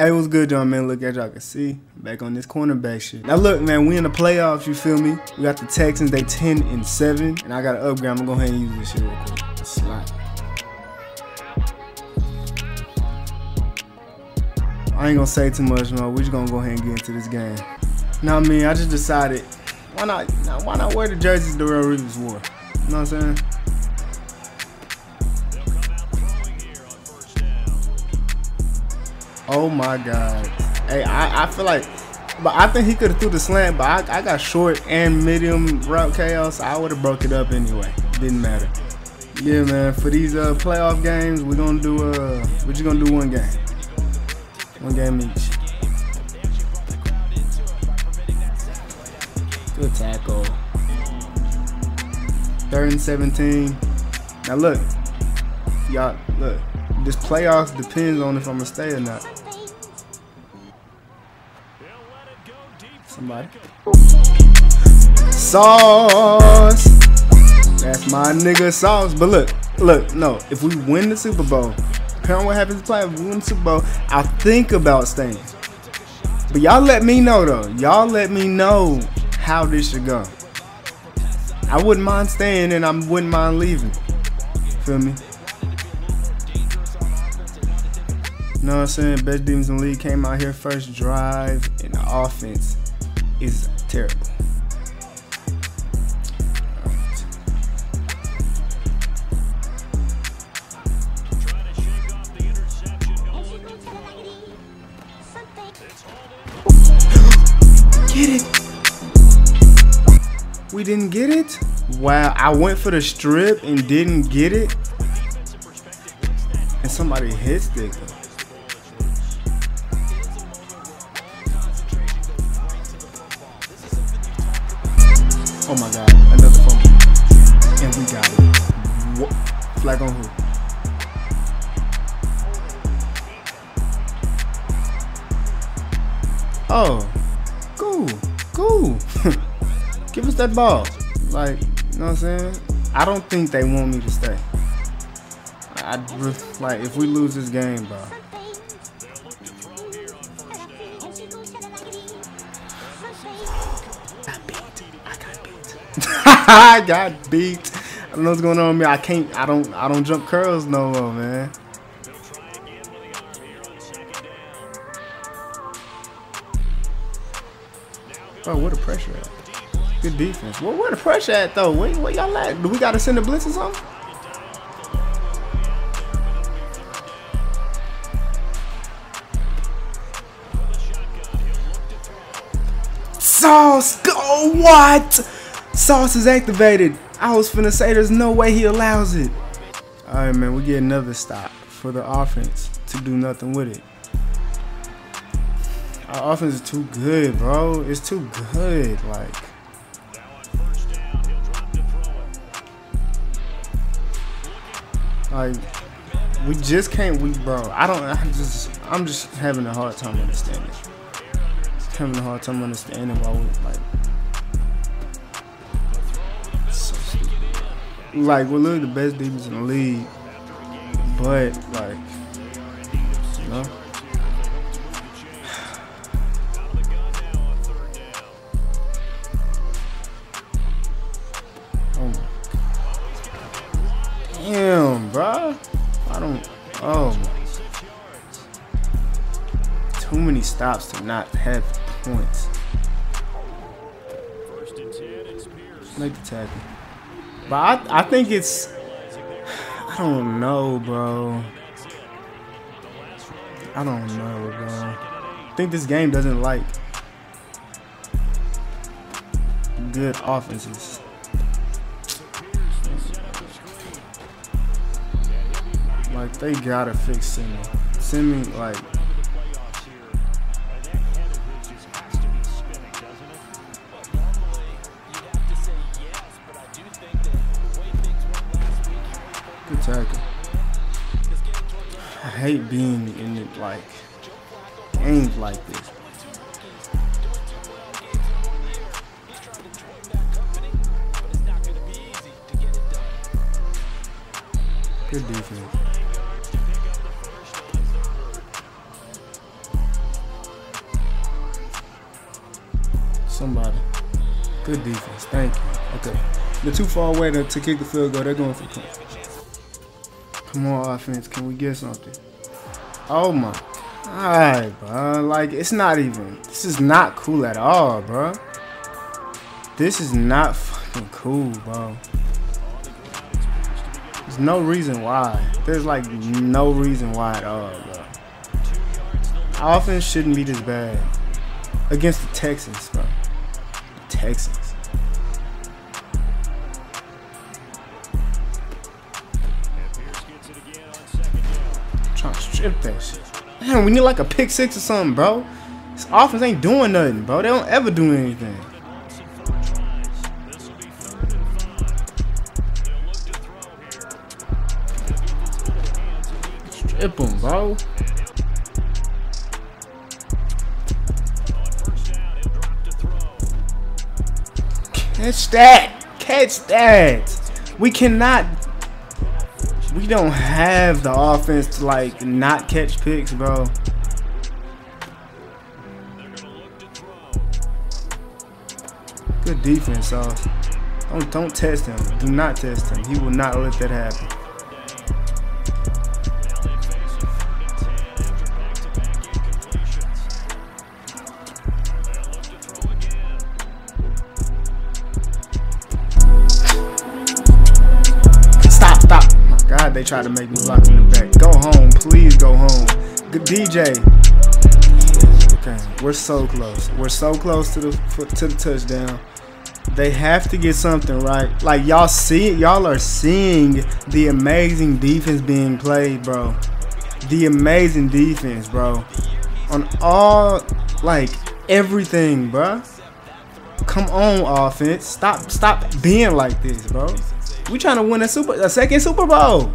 Hey, what's good, y'all, man? Look, as y'all can see, back on this cornerback shit. Now, look, man, we in the playoffs, you feel me? We got the Texans, they 10 and 7, and I got an upgrade. I'm gonna go ahead and use this shit real quick. Slot. I ain't gonna say too much, man. We just gonna go ahead and get into this game. Now, I mean, I just decided, why not, why not wear the jerseys Darrelle Revis wore? You know what I'm saying? Oh my god. Hey, I, I feel like but I think he could have threw the slant, but I, I got short and medium route chaos. I would have broke it up anyway. Didn't matter. Yeah, man. For these uh, playoff games, we're gonna do uh, we're just gonna do one game, one game each. Good tackle. Third and 17. Now look, y'all look. This playoffs depends on if I'm gonna stay or not. Somebody. Sauce. That's my nigga Sauce. But look, look, no. If we win the Super Bowl, depending on what happens to play, if we win the Super Bowl, I'll think about staying. But y'all let me know though. Y'all let me know how this should go. I wouldn't mind staying and I wouldn't mind leaving. Feel me? Know what I'm saying? Best defense in the league came out here first drive, in the offense is terrible. Get it. We didn't get it? Wow, I went for the strip and didn't get it. And somebody hit stick. Oh my god, another fumble. And we got it. What? Flag on who? Oh, cool, cool. Give us that ball. Like, you know what I'm saying? I don't think they want me to stay. I like if we lose this game, bro. I got beat. I don't know what's going on with me. I can't. I don't. I don't jump curls no more, man. Bro, where the pressure at? Good defense. Well, where the pressure at though? Where, where y'all at? Do we gotta send a blitz or something? Sauce! Oh, what? Sauce is activated. I was finna say there's no way he allows it. Alright, man, we get another stop for the offense to do nothing with it. Our offense is too good, bro. It's too good. Like, like we just can't. We, bro. I don't. I just. I'm just having a hard time understanding. Having a hard time understanding why we like. Like we're literally the best defense in the league, but like, you. Oh Damn, bro. I don't. Oh. Too many stops to not have points. Make the tackle. But I, I think it's. I don't know, bro. I don't know, bro. I think this game doesn't like good offenses. Like they gotta fix Simi. Simi, like. hate being in it, like games like this. Good defense. Somebody. Good defense. Thank you. Okay. They're too far away to, to kick the field goal. They're going for the Come on, offense. Can we get something? Oh my Alright, bro. Like, it's not even. This is not cool at all, bro. This is not fucking cool, bro. There's no reason why. There's like no reason why at all, bro. Offense shouldn't be this bad against the Texans, bro. The Texans. That shit. Man, we need like a pick six or something, bro. This offense ain't doing nothing, bro. They don't ever do anything. Strip bro. Catch that. Catch that. We cannot. We don't have the offense to like not catch picks, bro. Good defense, Sauce. Don't don't test him. Do not test him. He will not let that happen. They tried to make me block in the back. Go home, please go home. Good DJ. Okay, we're so close. We're so close to the to the touchdown. They have to get something right. Like y'all see, y'all are seeing the amazing defense being played, bro. The amazing defense, bro. On all, like everything, bro. Come on, offense. Stop, stop being like this, bro. We trying to win a super, a second Super Bowl.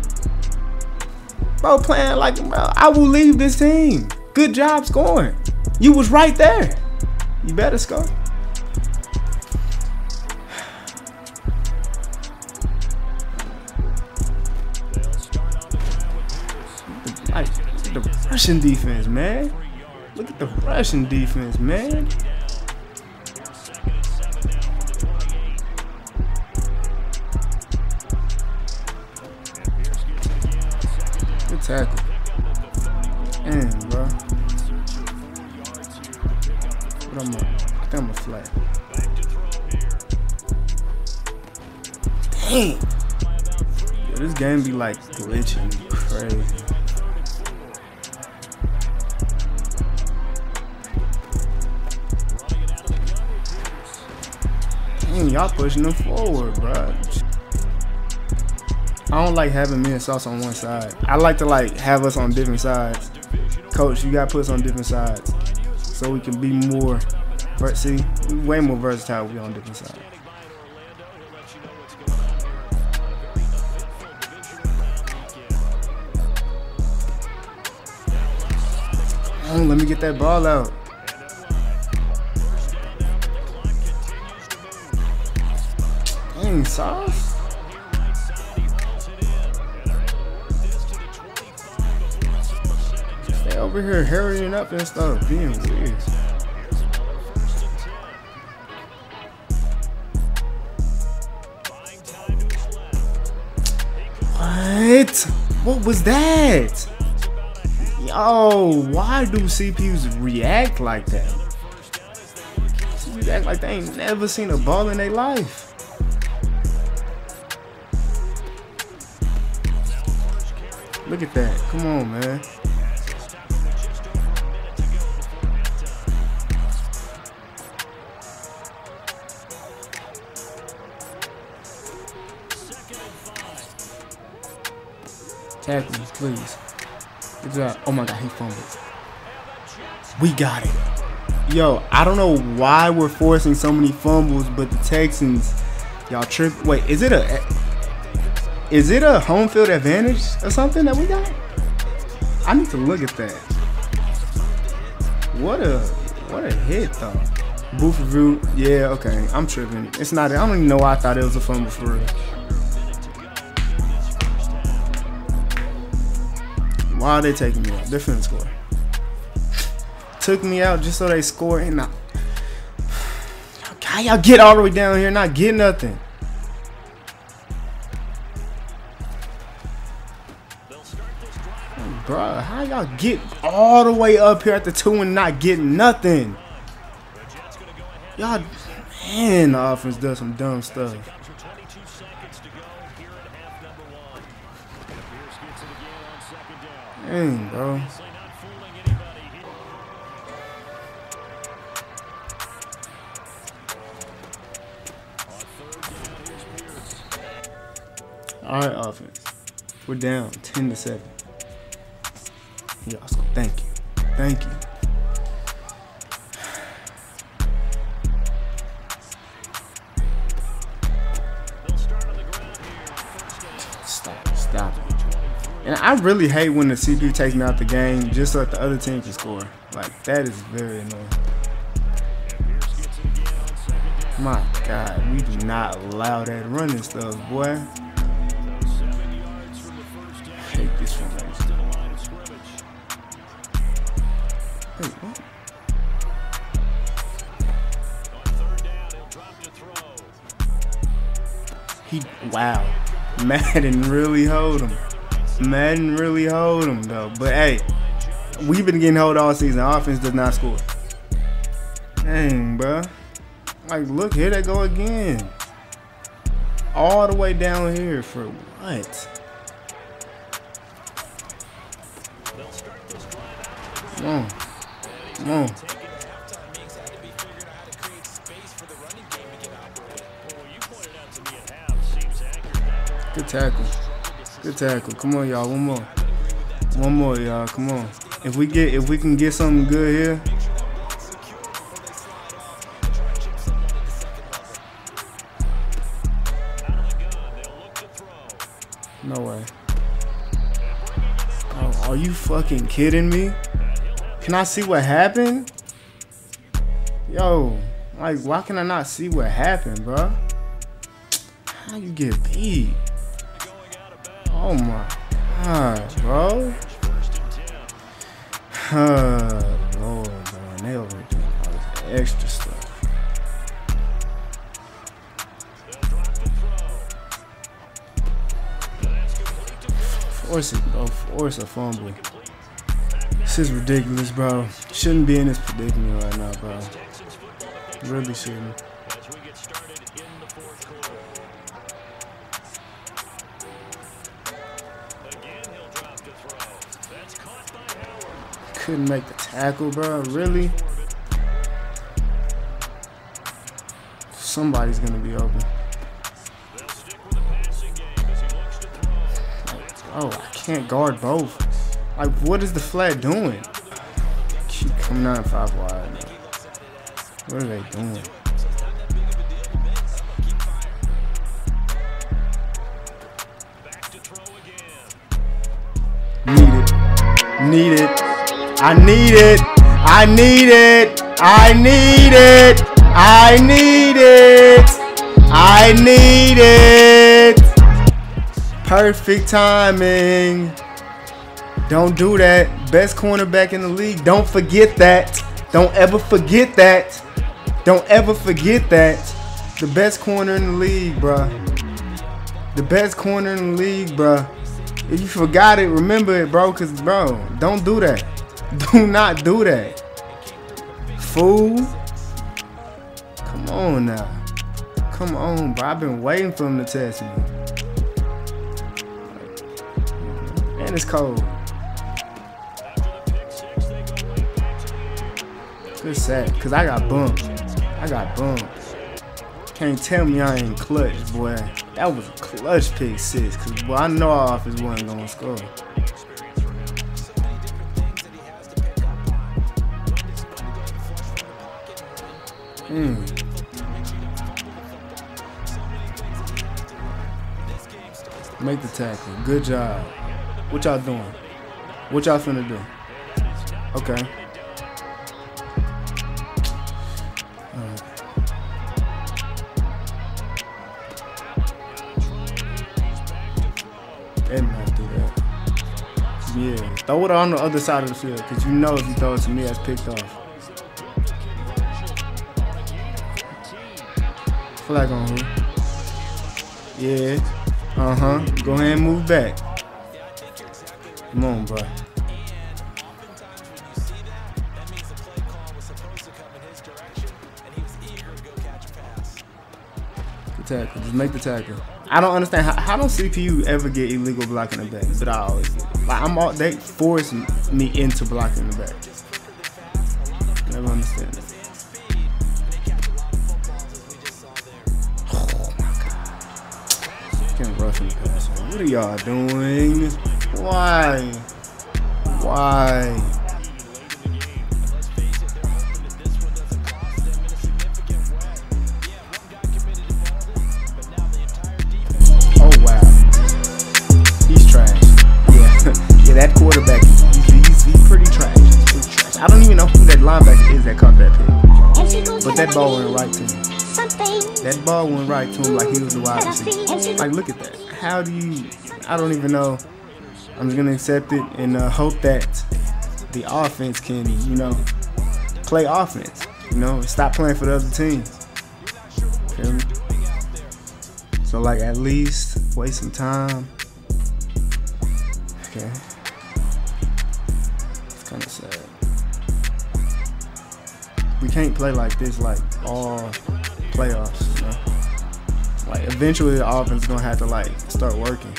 Bro, playing like, bro, I will leave this team. Good job scoring. You was right there. You better score. Like the Russian defense, man. Look at the Russian defense, man. Like glitching crazy. Y'all pushing them forward, bro. I don't like having me and Sauce on one side. I like to like have us on different sides. Coach, you gotta put us on different sides so we can be more. See, way more versatile. We on different sides. Get that ball out. Dang, Sauce. Stay over here hurrying up and stuff, being weird. What? What was that? Yo, why do CPUs react like that? CPUs act like they ain't never seen a ball in their life. Look at that. Come on, man. Tackle me, please. Job. Uh, oh my god, he fumbled. We got it. Yo, I don't know why we're forcing so many fumbles, but the Texans, y'all trip. Wait, is it a is it a home field advantage or something that we got? I need to look at that. What a what a hit though. Booth review. Yeah, okay. I'm tripping. It's not. I don't even know why I thought it was a fumble for real. Why are they taking me out? They're finna score. Took me out just so they score and I How y'all get all the way down here not get nothing? Bruh, how y'all get all the way up here at the two and not get nothing? Y'all, man, the offense does some dumb stuff. Dang, bro. All right, offense. We're down 10 to 7. Y'all, thank you. Thank you. I really hate when the CPU takes me out the game just so that the other team can score. Like, that is very annoying. My God, we do not allow that running stuff, boy. I hate this formation. Wait, what? He, wow. Madden really hold him. Madden really hold them though. But hey, we've been getting hold all season. Offense does not score. Dang, bro. Like, look, here they go again. All the way down here for what? Come on. Come on. Good tackle. Good tackle. Come on, y'all. One more. One more, y'all. Come on. If we get, if we can get something good here. No way. Oh, are you fucking kidding me? Can I see what happened? Yo, like, why can I not see what happened, bro? How you get beat? Oh my god, bro. Oh, Lord, bro. They over doing all this extra stuff. Force it, bro. Force a fumble. This is ridiculous, bro. Shouldn't be in this predicament right now, bro. Really shouldn't. Couldn't make the tackle, bro. Really? Somebody's gonna be open. Oh, I can't guard both. Like, what is the flat doing? Keep coming out five wide. What are they doing? Need it. Need it. I need it. I need it. I need it. I need it. I need it. Perfect timing. Don't do that. Best cornerback in the league. Don't forget that. Don't ever forget that. Don't ever forget that. The best corner in the league, bruh. The best corner in the league, bruh. If you forgot it, remember it, bro. Cause, bro, don't do that. Do not do that. Fool. Come on now. Come on, bro. I've been waiting for him to test me. And it's cold. Good sack, cause I got bumped. I got bumped. Can't tell me I ain't clutch, boy. That was a clutch pick six, cause boy, I know our offense wasn't gonna score. Hmm. Make the tackle. Good job. What y'all doing? What y'all finna do? Okay. Yeah. Throw it on the other side of the field. Cause you know if you throw it to me, that's picked off. Flag on who? Yeah. Uh huh. Go ahead and move back. Come on, bro. Good tackle. Just make the tackle. I don't understand how, how don't CPU ever get illegal blocking the back, but I always get. Like I'm all they force me into blocking the back. Never understand it. What are y'all doing? Why? Why? Oh wow. He's trash. Yeah. yeah, that quarterback he's, he's, pretty trash. I don't even know who that linebacker is that caught that pick. But that ball went right to him. That ball went right to him like he was the wide receiver. Like look at that. How do you I don't even know. I'm just gonna accept it and uh, hope that the offense can, you know, play offense. You know, stop playing for the other team. So like at least waste some time. Okay. It's kind of sad. We can't play like this like all playoffs, you know? Like eventually the offense is gonna have to like start working.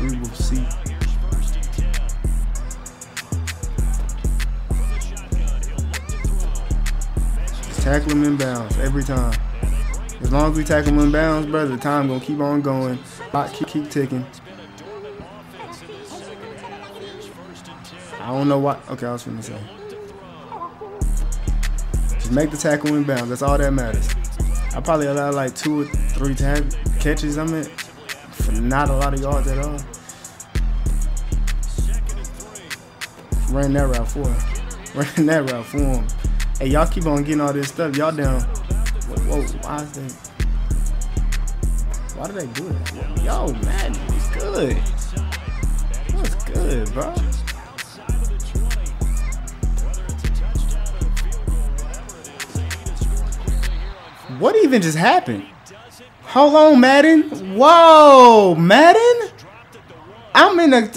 We will see. Just tackle them in bounds every time. As long as we tackle them in bounds, brother, the time gonna keep on going. Clock keep, keep ticking. I don't know what. Okay, I was gonna say. Just make the tackle in bounds. That's all that matters. I probably allowed like two or three tag catches. I mean, for not a lot of yards at all. Ran that route for him. Ran that route for him. Hey, y'all keep on getting all this stuff. Y'all down. Whoa, whoa, why is they? Why did they do it? Yo, man, it's good. What's good, bro? What even just happened? Hold on, Madden. Whoa, Madden? I'm in a.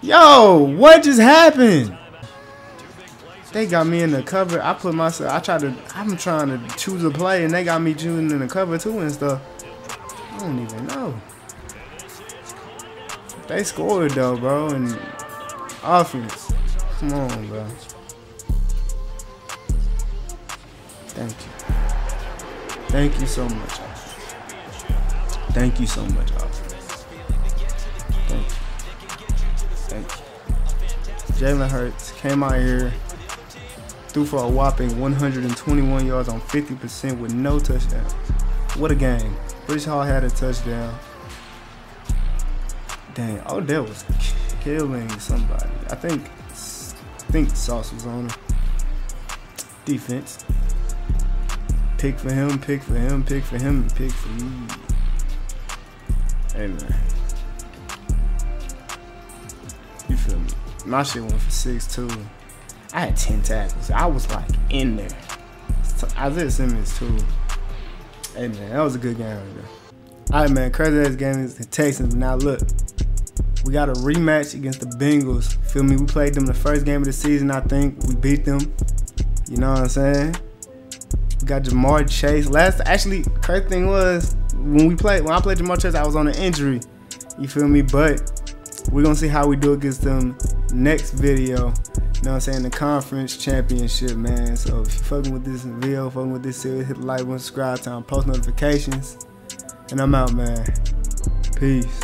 Yo, what just happened? They got me in the cover. I put myself. I tried to. I'm trying to choose a play, and they got me choosing in the cover too and stuff. I don't even know. They scored though, bro, and offense. Come on, bro. Thank you. Thank you so much. Thank you so much. Thank you. Thank you. Jalen Hurts came out here, threw for a whopping 121 yards on 50% with no touchdown. What a game. Breece Hall had a touchdown. Dang, Odell was killing somebody. I think I think Sauce was on him. Defense. Pick for him, pick for him, pick for him, and pick for me. Hey man. You feel me? My shit went for six too. I had ten tackles. I was like in there. Isaiah Simmons too. Hey man, that was a good game right. Alright man, crazy ass game is the Texans. Now look, we got a rematch against the Bengals. Feel me? We played them the first game of the season, I think. We beat them. You know what I'm saying? Got Ja'Marr Chase. Last actually crazy thing was when we played when I played Ja'Marr Chase, I was on an injury. You feel me? But we're gonna see how we do against them next video. You know what I'm saying? The conference championship, man. So if you fucking with this video, fucking with this series, hit the like button, subscribe, turn on post notifications. And I'm out, man. Peace.